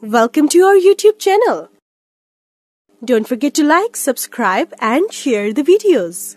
Welcome to our YouTube channel. Don't forget to like, subscribe and share the videos.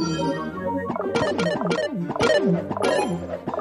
Thank you.